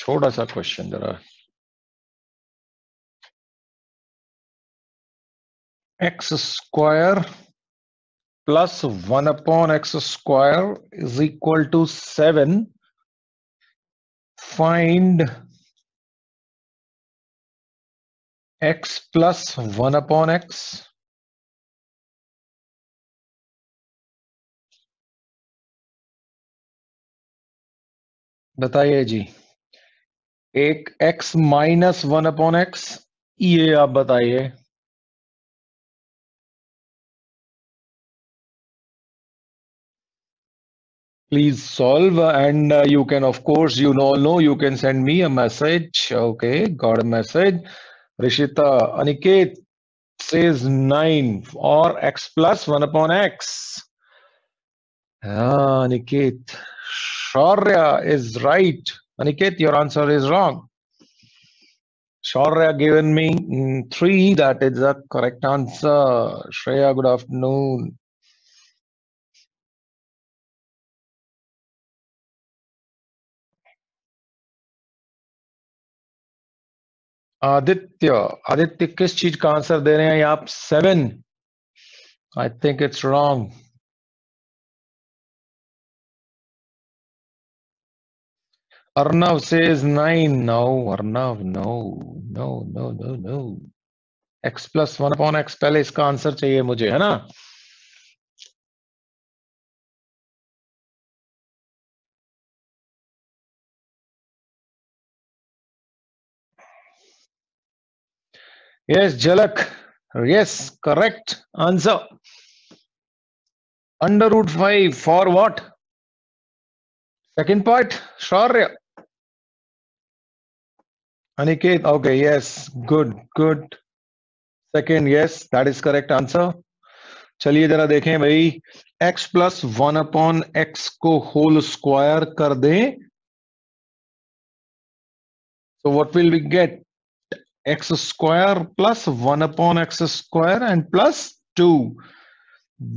छोटा सा क्वेश्चन जरा x square plus 1 upon x square is equal to 7 find x plus 1 upon x बताइए जी एक x minus one upon x ये आप बताइए। Please solve and you can of course you know no you can send me a message okay got message Rishita Aniket says nine और x plus one upon x हा Aniket Shaurya is right. aniket your answer is wrong shaurya given me mm, 3 that is the correct answer shreya good afternoon Aditya Aditya किस चीज का answer दे रहे हैं आप seven I think it's wrong Arnav says nine. No, Arnav, no, no, no, no, no. X plus one upon x पहले इसका answer चाहिए मुझे है ना Yes, Jalak. Yes, correct answer. Under root 5 for what? Second part, Shaurya. Aniket, okay, yes, good, good. Second, yes, that is correct answer. चलिए जरा देखें भाई x plus one upon x को होल स्क्वायर कर दें so what will we get x square plus 1 upon x square and plus 2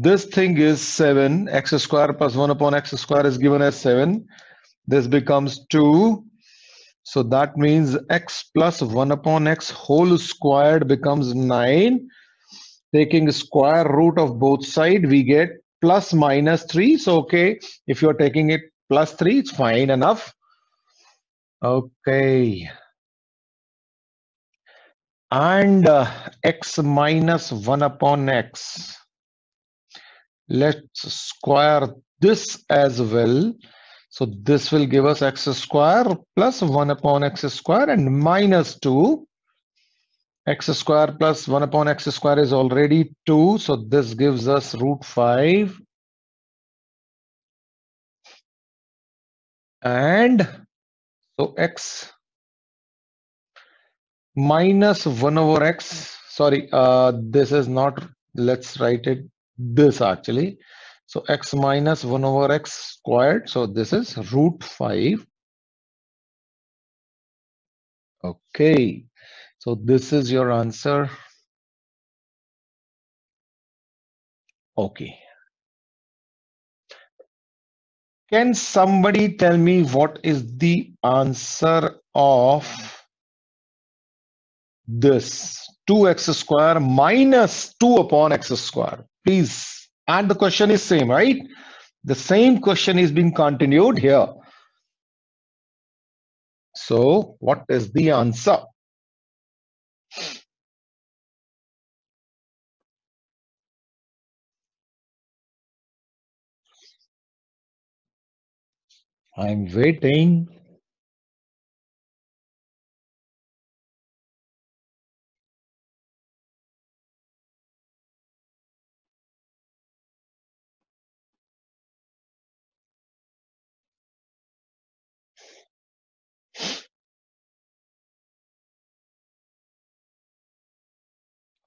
this thing is 7 x square plus 1 upon x square is given as 7 this becomes 2 so that means x plus 1 upon x whole squared becomes 9 taking square root of both side we get plus minus 3 so okay if you're taking it plus 3 it's fine enough okay and uh, x minus 1 upon x. Let's square this as well. So this will give us x square plus 1 upon x square and minus 2. x square plus 1 upon x square is already 2. So this gives us root 5. And so x minus 1 over x sorry uh, this is not let's write it this actually so x minus 1 over x squared. So this is root 5 okay. So this is your answer. Okay. Can somebody tell me what is the answer of this? 2x square minus 2 upon x square. Please and the question is same right? The same question is being continued here. So what is the answer? I'm waiting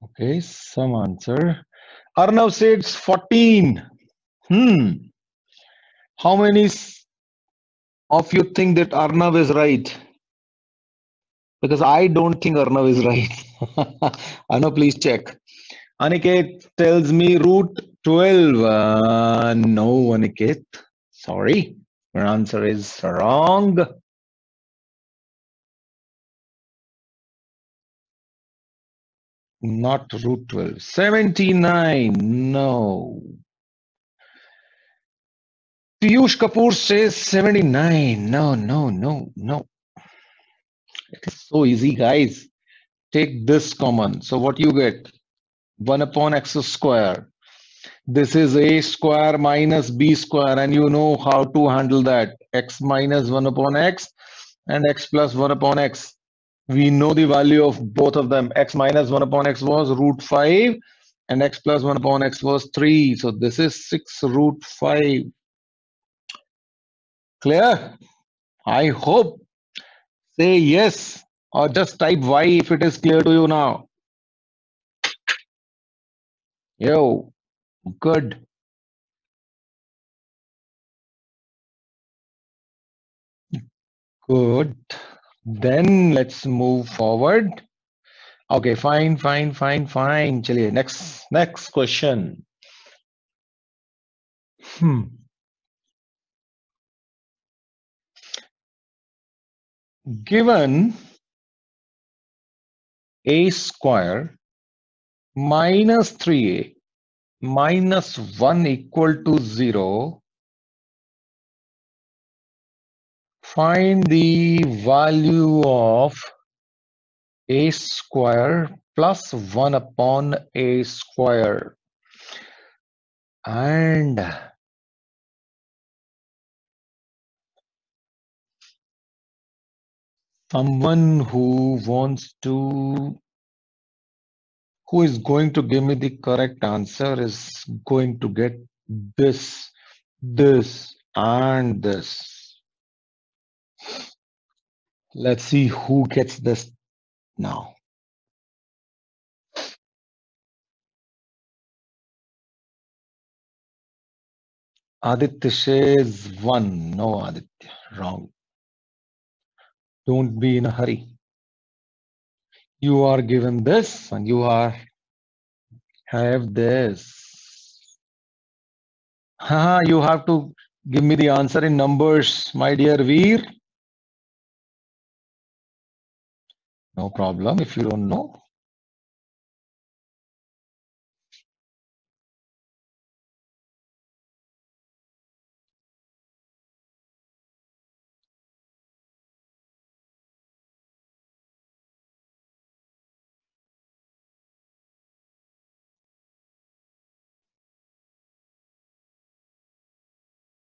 Okay, some answer. Arnav says 14. Hmm. How many of you think that Arnav is right? Because I don't think Arnav is right. Arnav, please check. Aniket tells me root 12. Uh, no, Aniket. Sorry. Your answer is wrong. Not root 12. 79. No. Piyush Kapoor says 79. No, no, no, no. It is so easy, guys. Take this common. So what you get? 1 upon x square. This is a square minus b square and you know how to handle that. x minus 1 upon x and x plus 1 upon x. We know the value of both of them. x minus 1 upon x was root 5 and x plus 1 upon x was 3. So this is 6 root 5. Clear? I hope. Say yes or just type y if it is clear to you now. Yo, good. Good. Then let's move forward. Okay, fine, fine, fine, fine. Chaliye, next, next question. Hmm. Given a square minus 3a minus 1 equal to 0, find the value of a square plus 1 upon a square. And someone who wants to who is going to give me the correct answer is going to get this, this, and this. Let's see who gets this now. Aditya says one. No, Aditya, wrong. Don't be in a hurry you are given this and you are have this. Ha, you have to give me the answer in numbers, my dear Veer. No problem if you don't know.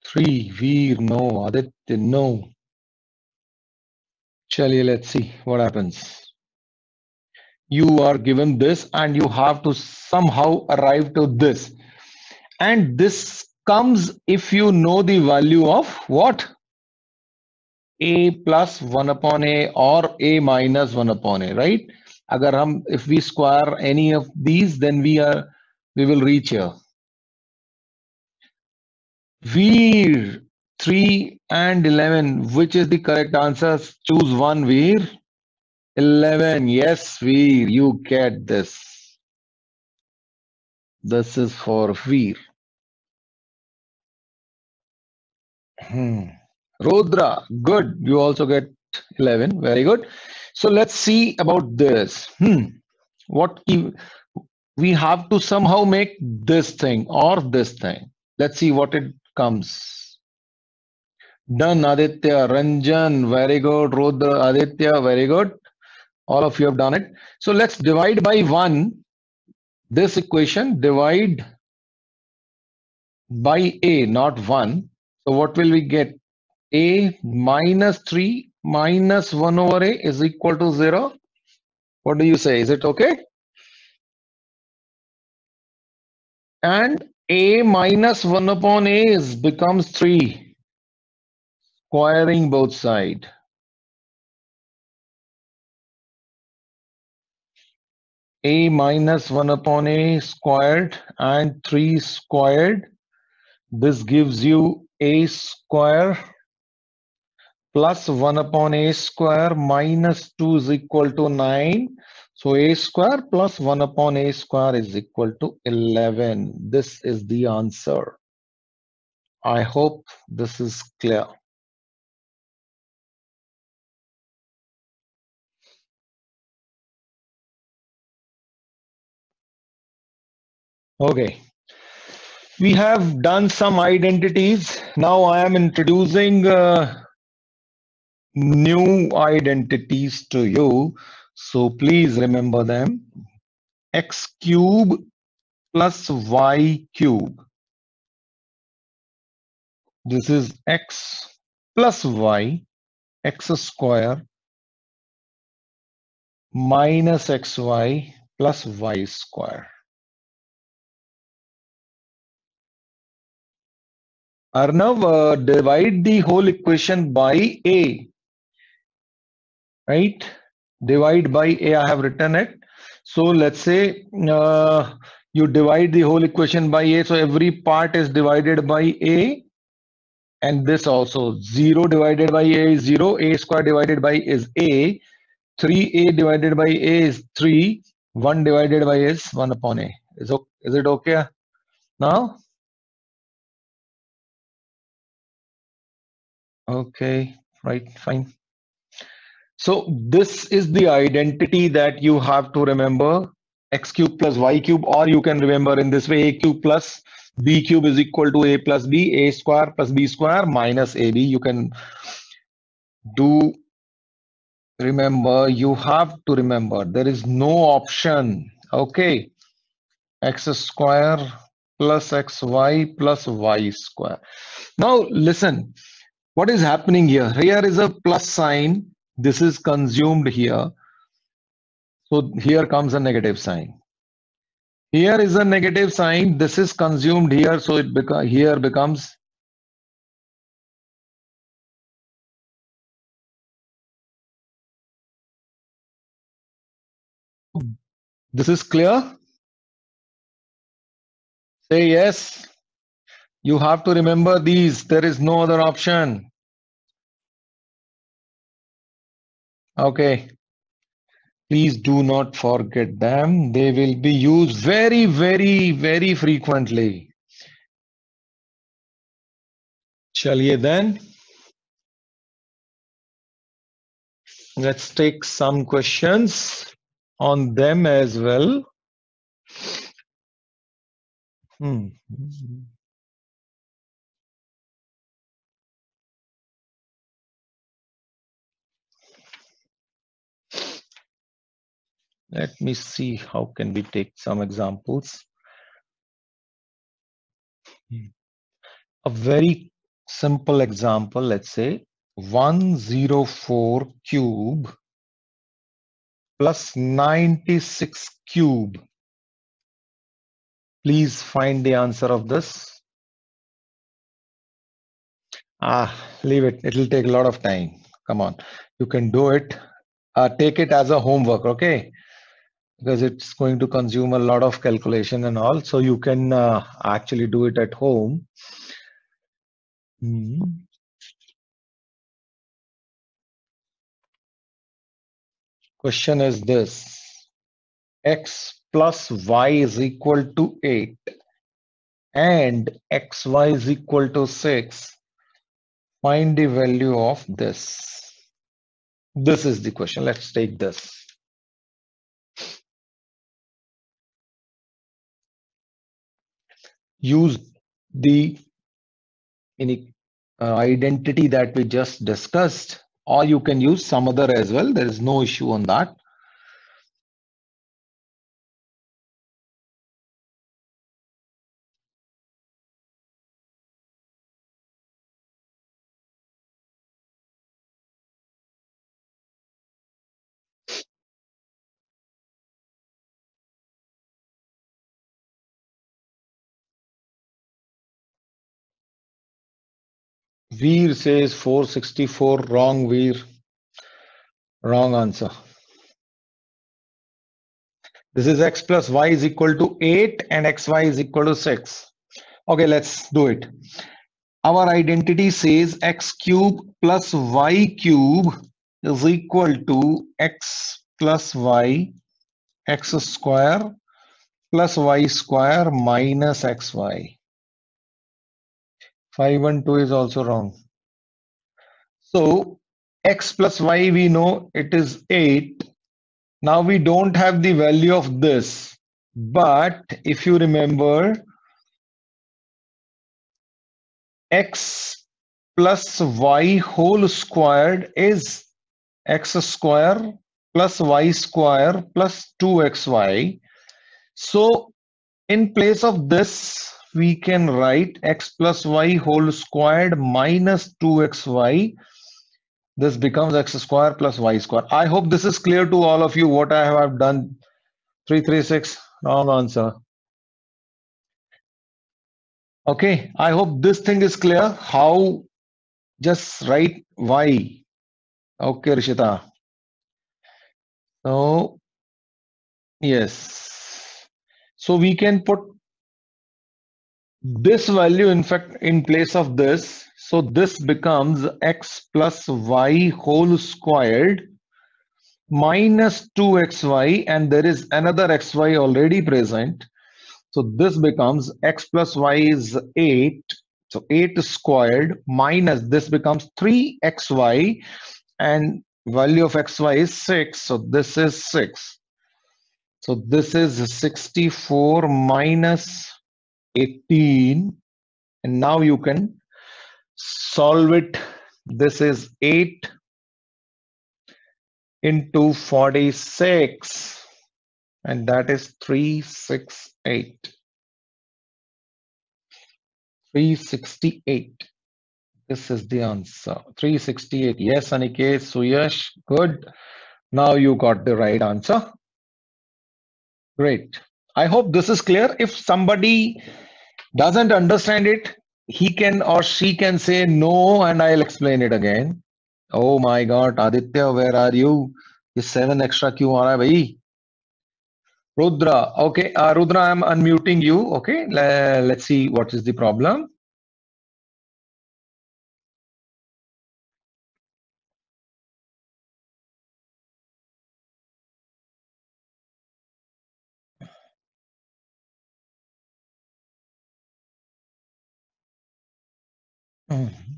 Three, Veer, no, Aditya, no. Chaliye, let's see what happens. You are given this and you have to somehow arrive to this. And this comes if you know the value of what? A plus 1 upon A or A minus 1 upon A, right? If we square any of these, then we are we will reach here. Veer, 3 and 11. Which is the correct answer? Choose one, Veer. 11. Yes, Veer, you get this. This is for Veer. Hmm. Rudra, good. You also get 11. Very good. So let's see about this. Hmm. What we have to somehow make this thing or this thing. Let's see what it comes. Done, Aditya. Ranjan, very good. Rudra, Aditya, very good. All of you have done it. So let's divide by 1. This equation, divide by a, not 1. So what will we get? a minus 3 minus 1 over a is equal to 0. What do you say? Is it okay? And a minus 1 upon a is becomes 3 squaring both side a minus 1 upon a squared and 3 squared this gives you a square plus 1 upon a square minus 2 is equal to 9 so a square plus 1 upon a square is equal to 11. This is the answer. I hope this is clear. Okay. We have done some identities. Now I am introducing uh, new identities to you. So please remember them. X cube plus Y cube. This is X plus Y, X square minus XY plus Y square. Arnav, uh, divide the whole equation by A, right? Divide by A, I have written it. So let's say uh, you divide the whole equation by A. So every part is divided by A. And this also 0 divided by A is 0. A square divided by is A. 3A divided by A is 3. 1 divided by is 1 upon A. Is, is it okay now? Okay, right, fine. So this is the identity that you have to remember. X cube plus y cube or you can remember in this way a cube plus b cube is equal to a plus b a square plus b square minus ab you can do remember you have to remember. There is no option. Okay. X square plus xy plus y square. Now listen what is happening here? Here is a plus sign. This is consumed here. So here comes a negative sign. Here is a negative sign. This is consumed here. So it beca here becomes This is clear? Say yes. You have to remember these. There is no other option. Okay. Please do not forget them. They will be used very, very, very frequently. Shall Chaliye then. Let's take some questions on them as well. Hmm. Let me see how can we take some examples. A very simple example, let's say 104 cube plus 96 cube. Please find the answer of this. Ah, leave it. It'll take a lot of time. Come on. You can do it. Uh, take it as a homework, okay? Because it's going to consume a lot of calculation and all. So you can uh, actually do it at home. Hmm. Question is this, x plus y is equal to 8 and xy is equal to 6. Find the value of this. This is the question. Let's take this. Use the any uh, identity that we just discussed or you can use some other as well. There is no issue on that Veer says 464. Wrong, Veer. Wrong answer. This is x plus y is equal to 8 and xy is equal to 6. Okay, let's do it. Our identity says x cube plus y cube is equal to x plus y x square plus y square minus xy. 5 and 2 is also wrong. So x plus y, we know it is 8. Now we don't have the value of this. But if you remember, x plus y whole squared is x square plus y square plus 2xy. So in place of this, we can write x plus y whole squared minus 2xy. This becomes x square plus y square. I hope this is clear to all of you what I have done. 336, wrong answer. Okay, I hope this thing is clear. How just write y. Okay, Rishita. So, yes. So we can put this value in fact in place of this. So this becomes x plus y whole squared minus 2xy and there is another xy already present. So this becomes x plus y is 8. So 8 squared minus this becomes 3xy and value of xy is 6. So this is 6. So this is 64 minus 18 and now you can solve it. This is 8 into 46 and that is 368 368 this is the answer. 368 yes aniket suyash good. Now you got the right answer. Great i hope this is clear if somebody doesn't understand it, he can or she can say no and I'll explain it again. Oh my God, Aditya, where are you? This seven extra क्यों आ रहा Rudra, okay, uh, Rudra, I'm unmuting you. Okay, let's see what is the problem. Mm-hmm.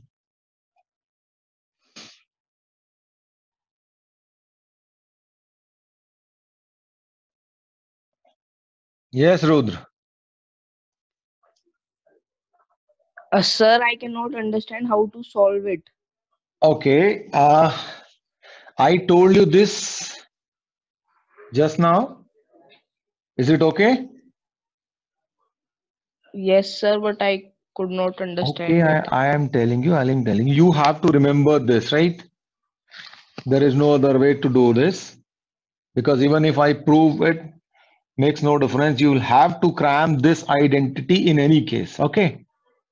Yes, Rudra. Uh, sir, I cannot understand how to solve it. Okay. Uh, I told you this just now. Is it okay? Yes, sir, but I could not understand. Okay, I, I am telling you, I am telling you, you have to remember this, right? There is no other way to do this because even if I prove it, makes no difference. You will have to cram this identity in any case. Okay.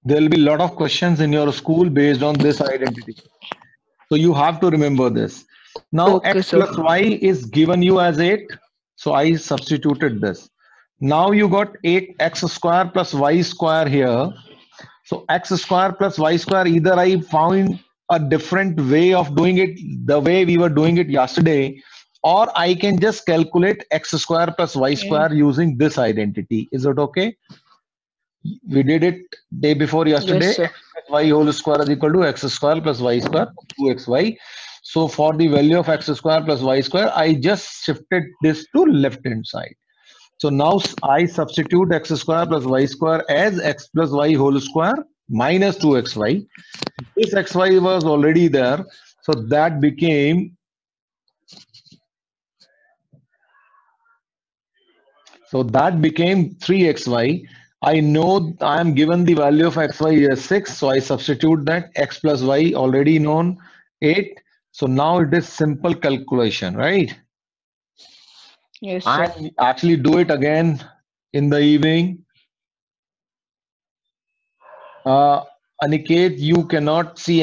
There will be a lot of questions in your school based on this identity. So you have to remember this. Now Okay, x sir. plus y is given you as 8. So I substituted this. Now you got 8x square plus y square here. So x square plus y square, either I found a different way of doing it the way we were doing it yesterday, or I can just calculate x square plus y square using this identity. Is it okay? We did it day before yesterday. Yes, sir. x plus y whole square is equal to x square plus y square 2xy. So for the value of x square plus y square, I just shifted this to left hand side. So now I substitute x square plus y square as x plus y whole square minus 2xy. This xy was already there. So that became So that became 3xy. I know I am given the value of xy as 6. So I substitute that x plus y already known 8. So now it is simple calculation, right? Yes, sir. And actually do it again in the evening. Uh, Aniket, you cannot see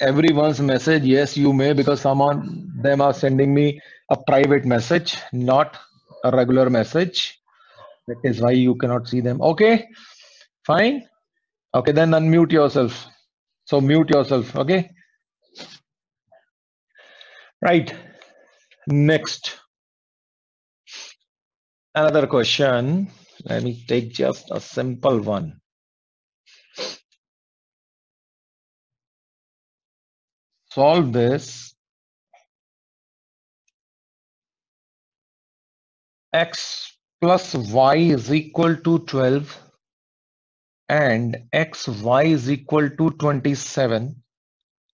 everyone's message. Yes, you may because some of them are sending me a private message, not a regular message. That is why you cannot see them. Okay, fine. Okay, then unmute yourself. So mute yourself. Okay. Right. Next. Another question. Let me take just a simple one. Solve this. X plus y is equal to 12 and xy is equal to 27,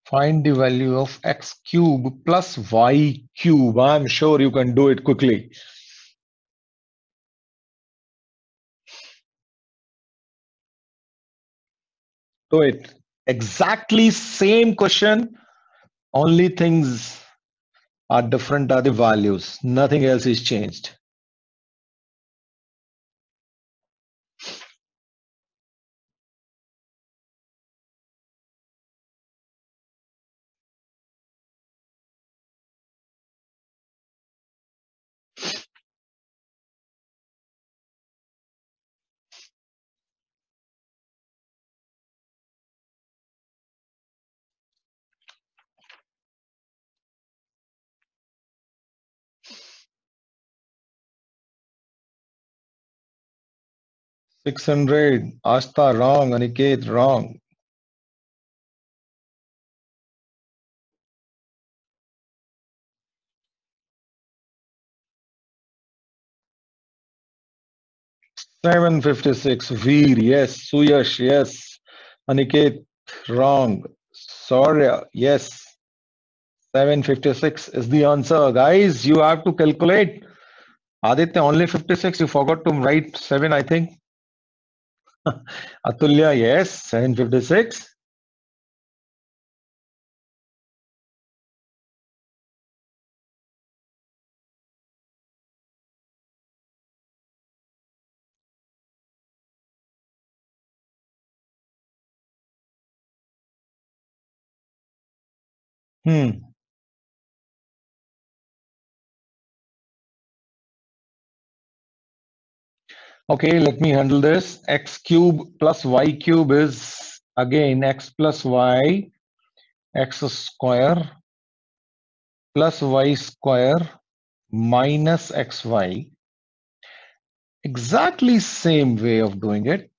find the value of x cube plus y cube. I'm sure you can do it quickly. Do it. Exactly same question, only things are different are the values. Nothing else is changed. Six hundred. Asta wrong. Aniket wrong. Seven fifty six. Veer. Yes. Suyash. Yes. Aniket wrong. Sorry. Yes. 756 is the answer. Guys, you have to calculate. Aditya, only 56. You forgot to write 7, I think. Atulya, yes, 756. Hmm. Okay, let me handle this. X cube plus Y cube is again X plus Y, X square plus Y square minus XY. Exactly same way of doing it.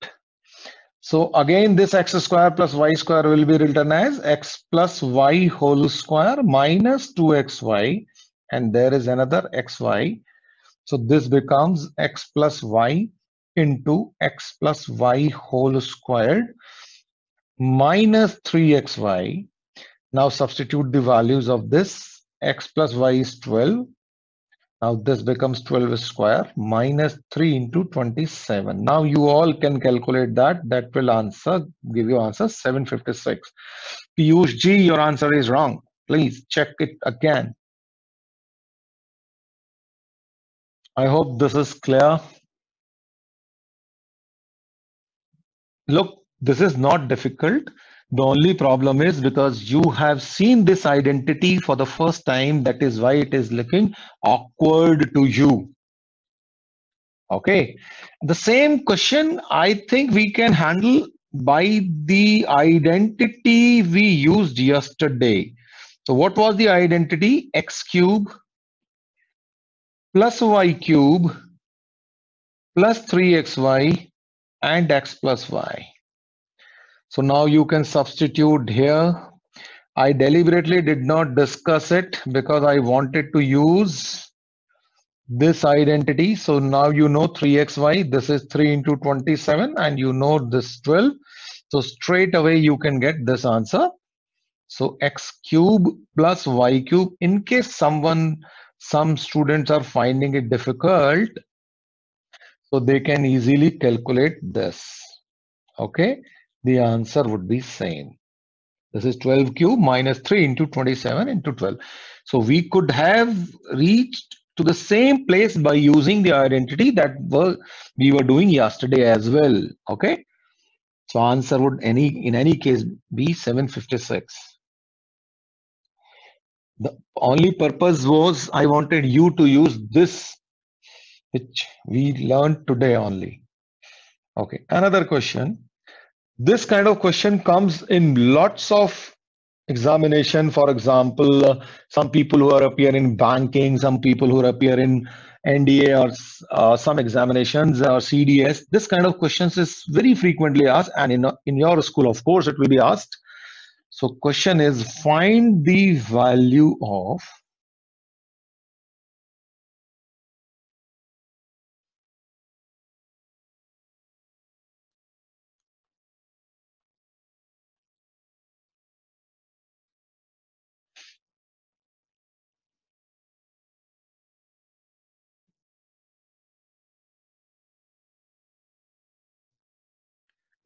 So again, this X square plus Y square will be written as X plus Y whole square minus 2XY. And there is another XY. So this becomes X plus Y into x plus y whole squared minus 3xy. Now substitute the values of this. x plus y is 12. Now this becomes 12 square minus 3 into 27. Now you all can calculate that. That will answer, give you answer 756. Piyush G, your answer is wrong. Please check it again. I hope this is clear. Look, this is not difficult. The only problem is because you have seen this identity for the first time. That is why it is looking awkward to you. Okay. The same question I think we can handle by the identity we used yesterday. So what was the identity? X cube plus Y cube plus 3xy and x plus y. So now you can substitute here. I deliberately did not discuss it because I wanted to use this identity. So now you know 3xy, this is 3 into 27 and you know this 12. So straight away you can get this answer. So x cube plus y cube in case someone, some students are finding it difficult, so they can easily calculate this. Okay, the answer would be same. This is 12 cube minus 3 into 27 into 12. So we could have reached to the same place by using the identity that were, we were doing yesterday as well. Okay. So answer would any in any case be 756. The only purpose was I wanted you to use this which we learned today only. Okay, another question. This kind of question comes in lots of examination. For example, uh, some people who are appear in banking, some people who are appear in NDA or uh, some examinations or CDS. This kind of questions is very frequently asked and in, in your school, of course, it will be asked. So question is find the value of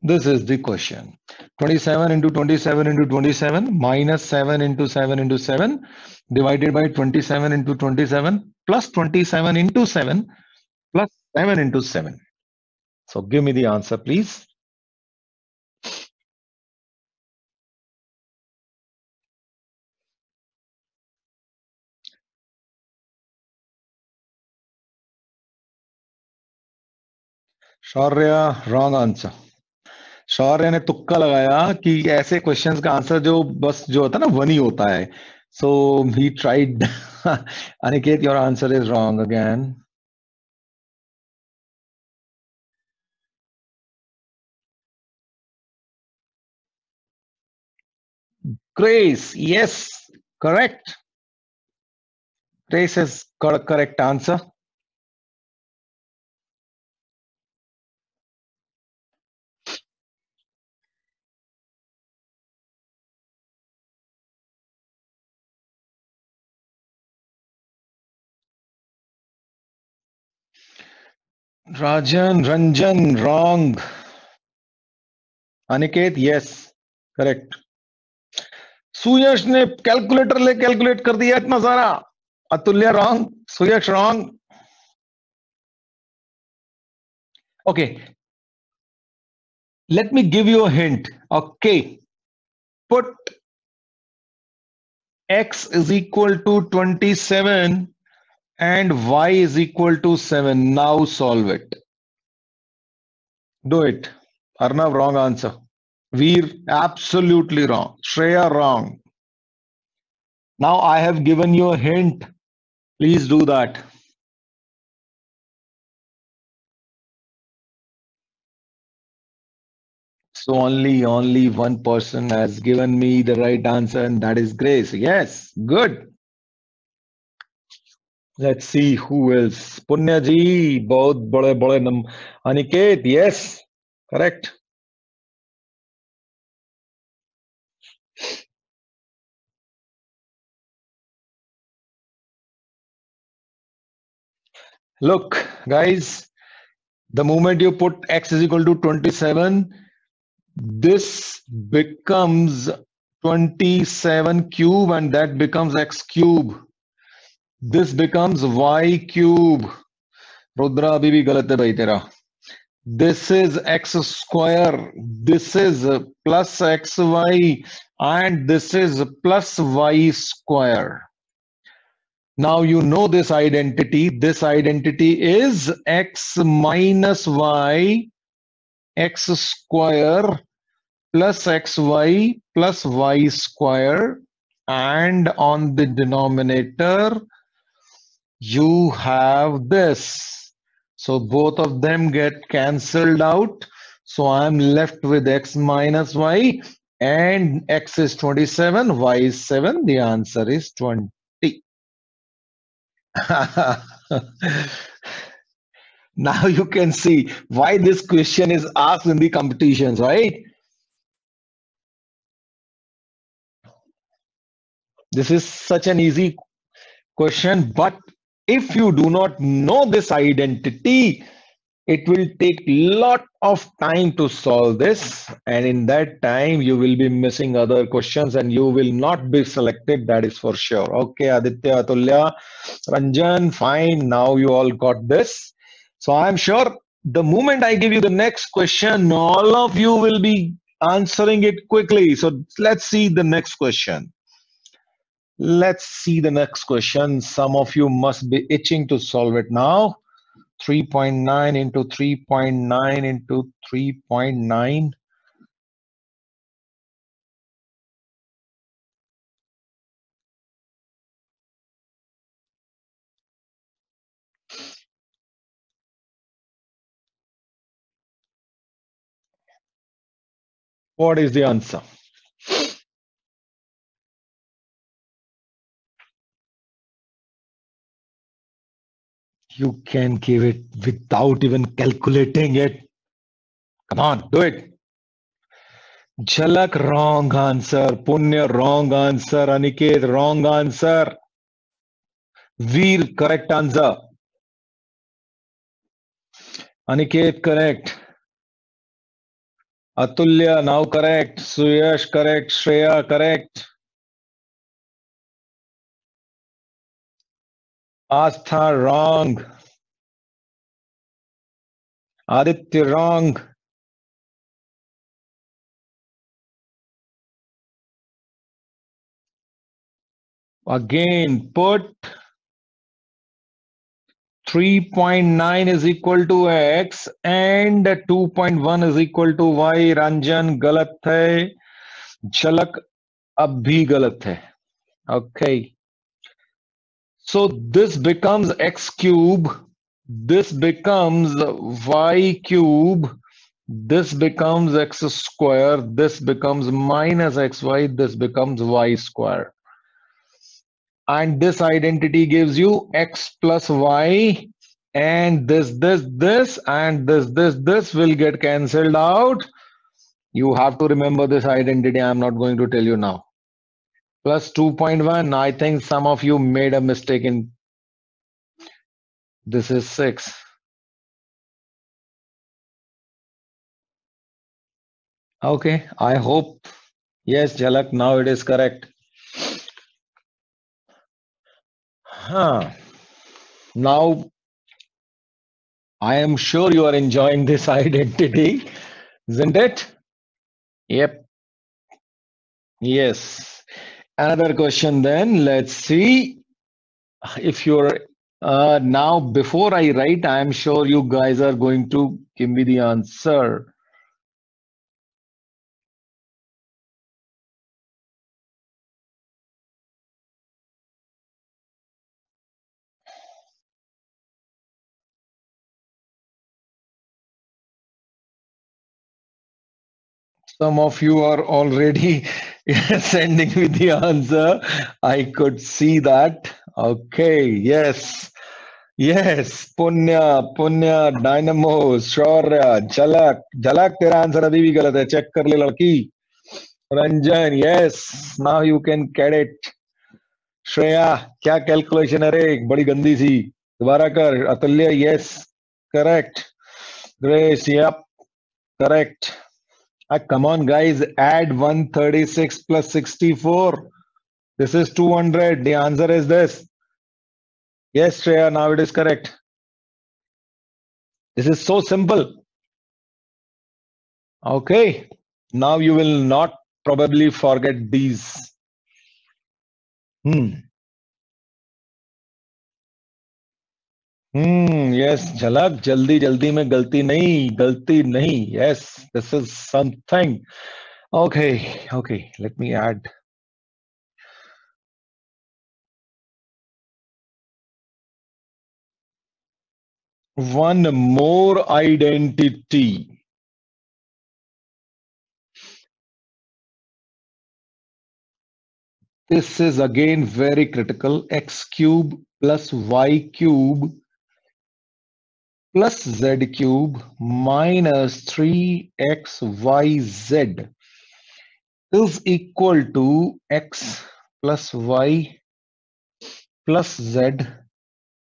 This is the question. 27 into 27 into 27 minus 7 into 7 into 7 divided by 27 into 27 plus 27 into 7 plus 7 into 7. So give me the answer, please. Shaurya wrong answer. शौर्य ने तुक्का लगाया कि ऐसे questions का answer जो बस जो होता है ना वन ही होता है so he tried Aniket your answer is wrong again yes, correct. Grace is cor- correct answer. Rajan, Ranjan, wrong. Aniket, yes, correct. Suyash ने कैलकुलेटर ले कैलकुलेट कर दिया इतना सारा Atulya wrong Suyash wrong okay let me give you a hint okay put x is equal to 27 and y is equal to 7 now solve it. Do it. Arnav wrong answer. Veer absolutely wrong. Shreya wrong. Now i have given you a hint. Please do that. So only only one person has given me the right answer, and that is Grace. Yes, good. Let's see who else. Punya ji, both bade bade nam. Aniket, yes, correct. Look, guys, the moment you put x is equal to 27, this becomes 27 cube and that becomes x cube. This becomes y cube. Rudra अभी भी गलत है भाई तेरा this is x square this is plus xy and this is plus y square now you know this identity this identity is x minus y x square plus xy plus y square and on the denominator you have this. So both of them get cancelled out. So i'm left with x minus y and x is 27 y is 7 the answer is 20 now you can see why this question is asked in the competitions, right? This is such an easy question, but if you do not know this identity, it will take lot of time to solve this. And in that time you will be missing other questions and you will not be selected that is for sure. Okay aditya atulya ranjan fine. Now you all got this. So i'm sure the moment i give you the next question all of you will be answering it quickly. So let's see the next question let's see the next question some of you must be itching to solve it now 3.9 into 3.9 into 3.9. What is the answer? You can give it without even calculating it. Come on, do it. Jhalak, wrong answer. Punya, wrong answer. Aniket, wrong answer. Veer, correct answer. Aniket, correct. Atulya now correct. Suyash correct. Shreya correct. Astha wrong. Aditya wrong. Again, put 3.9 is equal to x and 2.1 is equal to y. Ranjan गलत है झलक अब भी गलत है okay so this becomes x cube this becomes y cube this becomes x square this becomes minus xy this becomes y square. And this identity gives you x plus y and this this this and this this this will get cancelled out. You have to remember this identity. I'm not going to tell you now plus 2.1 i think some of you made a mistake in this is 6 okay i hope yes jhalak now it is correct Huh. Now, I am sure you are enjoying this identity, isn't it? Yep. Yes. Another question then. Let's see if you're uh, now before I write, I am sure you guys are going to give me the answer. Some of you are already sending me the answer. I could see that. Okay, yes. Yes, Punya, Punya, Dynamo, Shaurya, Jalak. Jalak, तेरा answer अभी भी गलत है check कर ले लड़की Ranjan yes now you can get it. Shreya क्या calculation है रे बड़ी गंदी सी दोबारा कर Atulya yes correct Grace yup correct Ah, come on, guys, add 136 plus 64. This is 200. The answer is this. Yes, Shreya, now it is correct. This is so simple. Okay, now you will not probably forget these. Hmm. Hmm, hmm yes Jhalak जल्दी जल्दी में गलती नहीं गलती नहीं yes this is something okay okay let me add one more identity this is again very critical x cube plus y cube plus z cube minus 3xyz is equal to x plus y plus z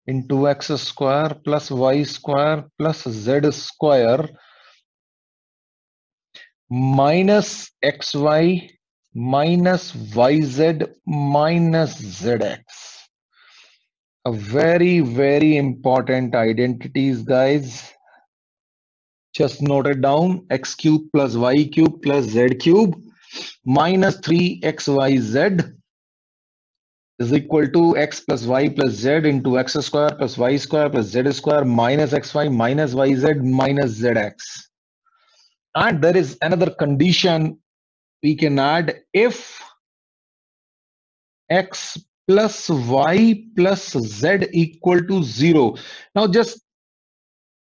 into x square plus y square plus z square minus xy minus yz minus zx a very very important identities guys. Just note it down x cube plus y cube plus z cube minus 3xyz is equal to x plus y plus z into x square plus y square plus z square minus xy minus yz minus zx and there is another condition we can add if x plus y plus z equal to 0. Now just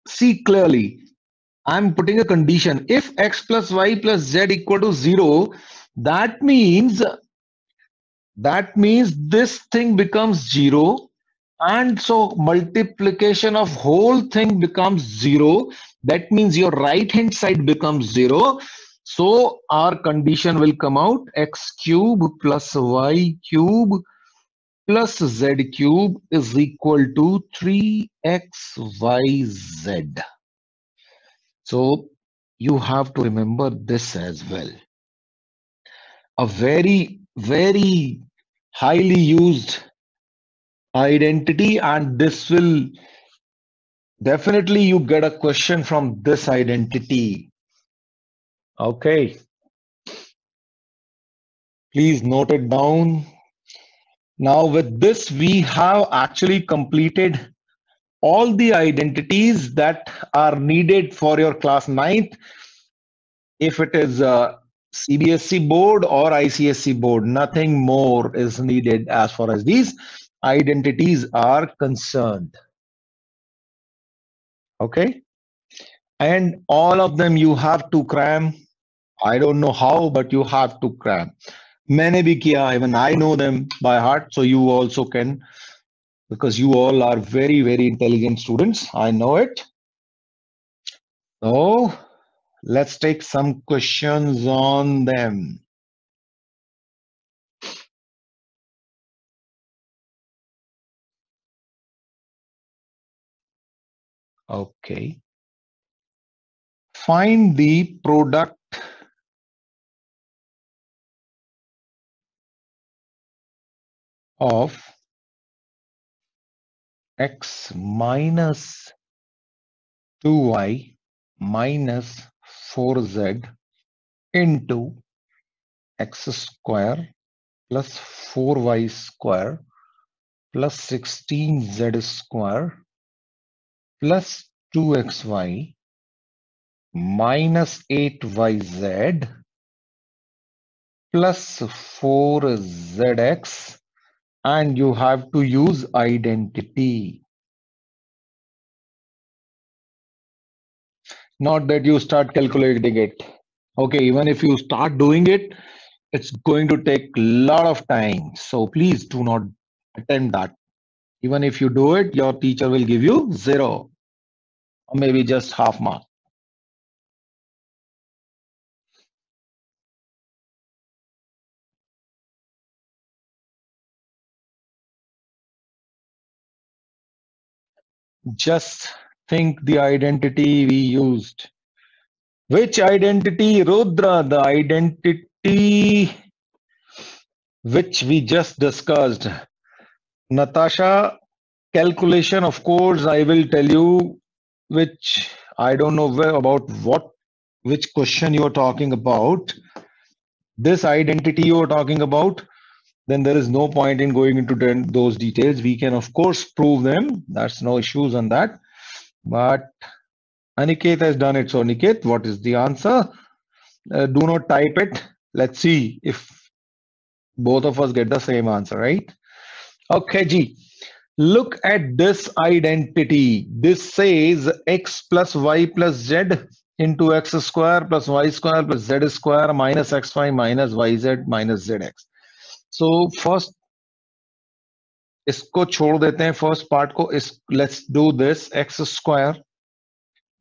see clearly. I'm putting a condition. If x plus y plus z equal to 0, that means that means this thing becomes 0 and so multiplication of whole thing becomes 0 that means your right hand side becomes 0 so our condition will come out x cube plus y cube plus z cube is equal to 3xyz. So you have to remember this as well. A very, very highly used identity and this will definitely you get a question from this identity. Okay. Please note it down. Now with this, we have actually completed all the identities that are needed for your class 9th. If it is a CBSE board or ICSE board, nothing more is needed as far as these identities are concerned. Okay. And all of them you have to cram. I don't know how, but you have to cram. मैंने भी किया even I know them by heart so you also can because you all are very very intelligent students I know it so let's take some questions on them okay find the product of x minus 2y minus 4z into x square plus 4y square plus 16z square plus 2xy minus 8yz plus 4zx and you have to use identity. Not that you start calculating it. Okay, even if you start doing it, it's going to take a lot of time. So please do not attempt that. Even if you do it, your teacher will give you zero or maybe just half mark. Just think the identity we used. Which identity, Rudra? The identity which we just discussed. Natasha, calculation, of course, I will tell you which I don't know where about what, which question you are talking about. This identity you are talking about then there is no point in going into those details. We can, of course, prove them. That's no issues on that. But Aniket has done it. So, Aniket, what is the answer? Uh, do not type it. Let's see if both of us get the same answer, right? Okay, G. Look at this identity. This says x plus y plus z into x square plus y square plus z square minus xy minus yz minus zx. So first इसको छोड़ देते हैं first part को इस let's do this x square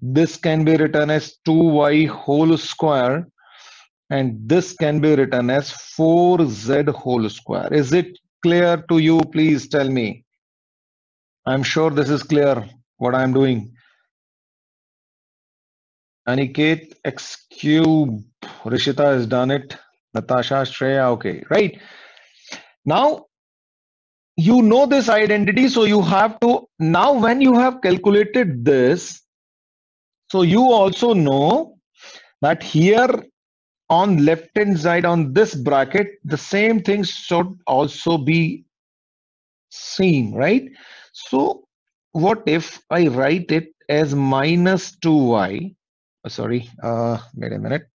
this can be written as 2y whole square and this can be written as 4z whole square is it clear to you please tell me i'm sure this is clear what i'm doing aniket x cube rishita has done it natasha shreya okay right now, you know this identity, so you have to, now when you have calculated this, so you also know that here on left hand side on this bracket, the same thing should also be seen, right? So what if I write it as minus 2y, oh, sorry, uh, wait a minute.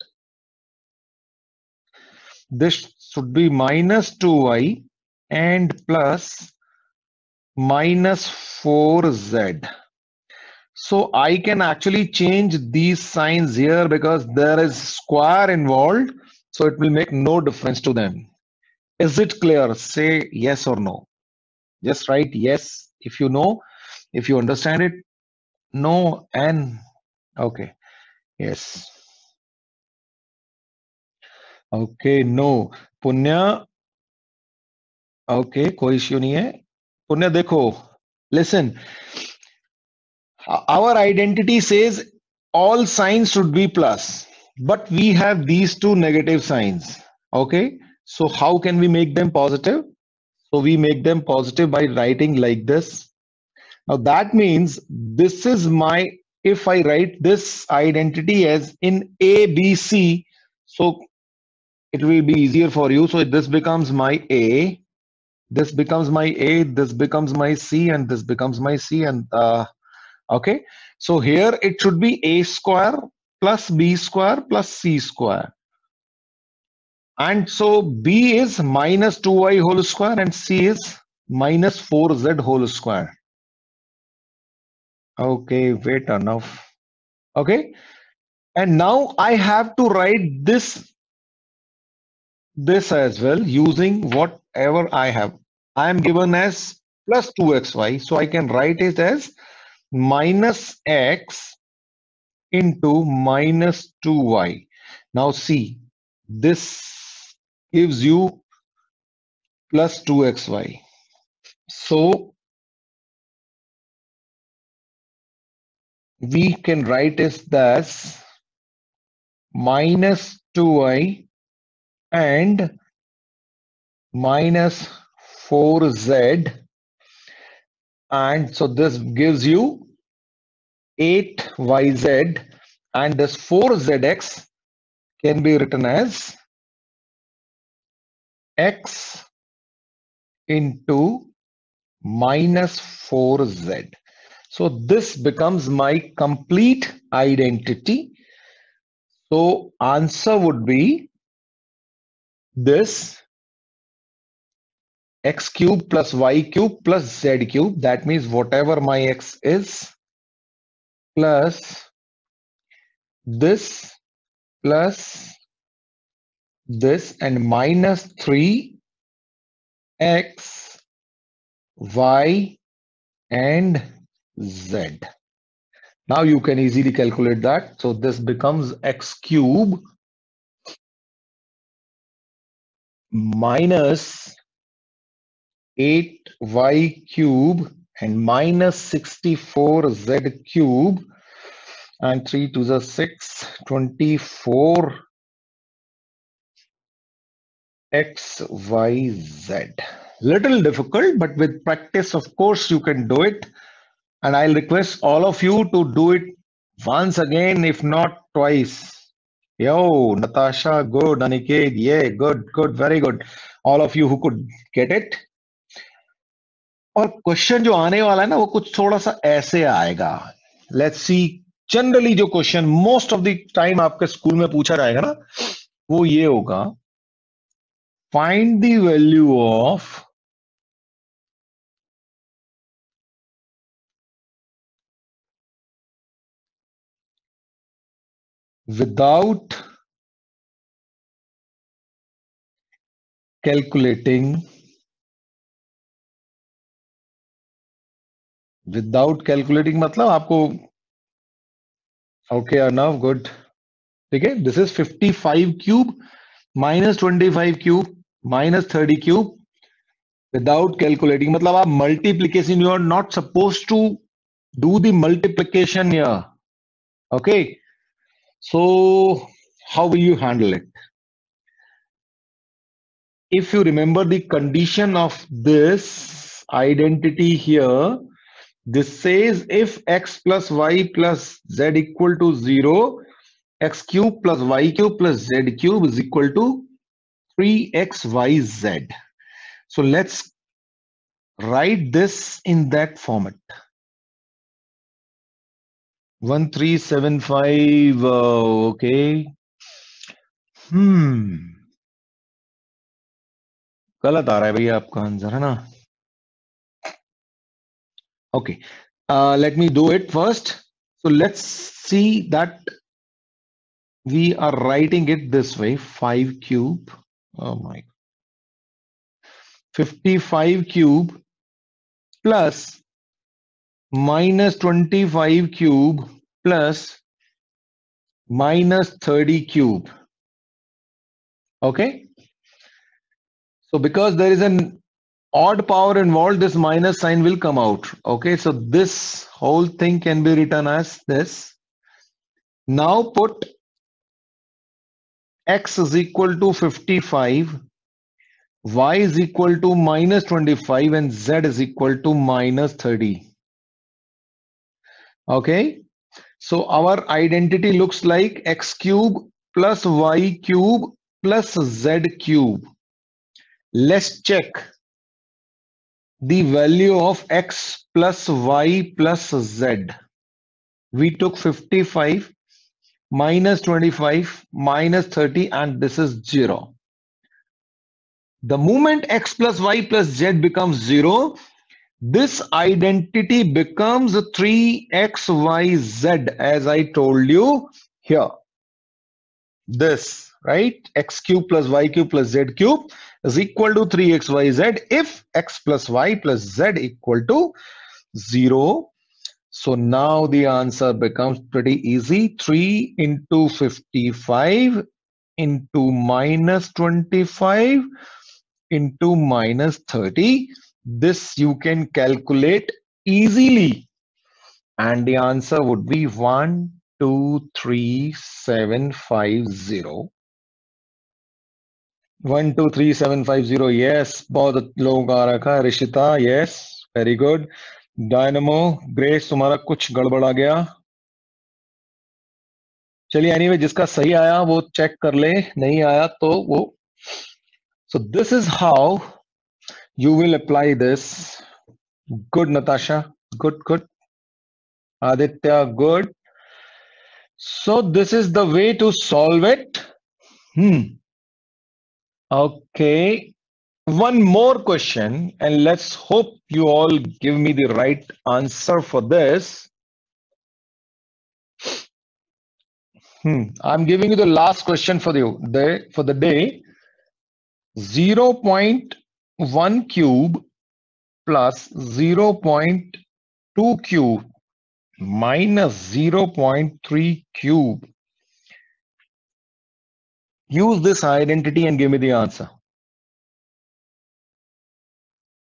This should be minus 2y and plus minus 4z. So I can actually change these signs here because there is square involved. So it will make no difference to them. Is it clear? Say yes or no. Just write yes if you know, if you understand it. No and okay. Yes. Okay, no. Punya, okay, कोई issue नहीं है पुण्य देखो listen our identity says all signs should be plus, but we have these two negative signs. Okay, so how can we make them positive? So we make them positive by writing like this. Now that means this is my, if I write this identity as in A, B, C, so it will be easier for you. So this becomes my A, this becomes my A, this becomes my C, and this becomes my C. And uh, okay, so here it should be A square plus B square plus C square. And so B is minus 2y whole square and C is minus 4z whole square. Okay, wait enough. Okay. And now I have to write this this as well using whatever I have. I am given as plus 2xy. So I can write it as minus x into minus 2y. Now see, this gives you plus 2xy. So we can write it as minus 2y and minus 4z and so this gives you 8yz and this 4zx can be written as x into minus 4z. So this becomes my complete identity. So answer would be this x cube plus y cube plus z cube. That means whatever my x is plus this plus this and minus 3 x y and z now you can easily calculate that so this becomes x cube minus 8y cube and minus 64z cube and 3 to the 6 24 x y z. Little difficult but with practice of course you can do it. And i'll request all of you to do it once again if not twice Yo, Natasha, good. Aniket, yeah, good, good, very good. All of you who could get it. और question जो आने वाला है ना वो कुछ थोड़ा सा ऐसे आएगा लेट्स सी जनरली जो question most of the time आपके स्कूल में पूछा जाएगा ना वो ये होगा find the value of without calculating without calculating मतलब आपको ओके अर्नव गुड ठीक है? This is 55 cube minus 25 cube minus 30 cube without calculating मतलब आप multiplication you are not suppose to do the multiplication okay so how will you handle it if you remember the condition of this identity here this says if x plus y plus z equal to 0 x cube plus y cube plus z cube is equal to 3xyz. So let's write this in that format. 1375, uh, okay. Hmm. गलत आ रहा है भैया आपका answer है ना okay uh, let me do it first so let's see that we are writing it this way 5 cube Oh my. 55 cube plus minus 25 cube plus minus 30 cube. Okay. So because there is an odd power involved, this minus sign will come out. Okay. So this whole thing can be written as this Now put x is equal to 55, y is equal to minus 25 and z is equal to minus 30. Okay, so our identity looks like x cube plus y cube plus z cube. Let's check the value of x plus y plus z. We took 55 minus 25 minus 30 and this is 0. The moment x plus y plus z becomes 0, this identity becomes 3xyz as I told you here. This, right? x cube plus y cube plus z cube is equal to 3xyz if x plus y plus z equal to 0 so now the answer becomes pretty easy. 3 into 55 into minus 25 into minus 30. This you can calculate easily. And the answer would be 1, 2, 3, 7, 5, 0. 1, 2, 3, 7, 5, 0. Yes, बहुत लोग आ रखा Rishita yes, very good. Dynamo Grace तुम्हारा कुछ गड़बड़ा गया चलिए anyway जिसका सही आया वो चेक कर ले नहीं आया तो वो so this is how you will apply this. Good, Natasha. Good, good. Aditya, good. So this is the way to solve it. Hmm. Okay. One more question, and let's hope you all give me the right answer for this. Hmm. I'm giving you the last question for you. the for the day. 0 0.1 cube plus 0.2 cube minus 0.3 cube. Use this identity and give me the answer.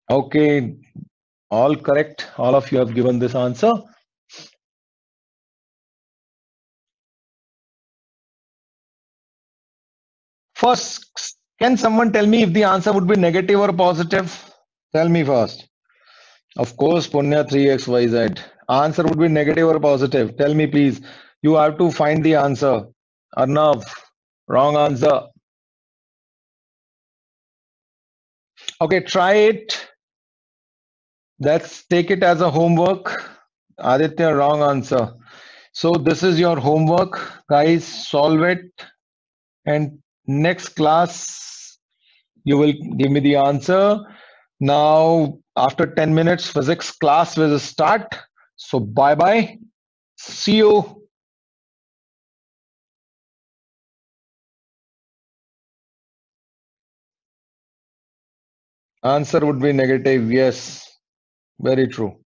Okay, all correct. All of you have given this answer. First, can someone tell me if the answer would be negative or positive? Tell me first. Of course, Punya 3xyz. Answer would be negative or positive. Tell me, please. You have to find the answer. Arnav, wrong answer. Okay, try it. Let's take it as a homework. Aditya, wrong answer. So this is your homework, guys. Solve it. And next class, you will give me the answer. Now, after 10 minutes, physics class will start. So bye-bye. See you. Answer would be negative. Yes. Very true.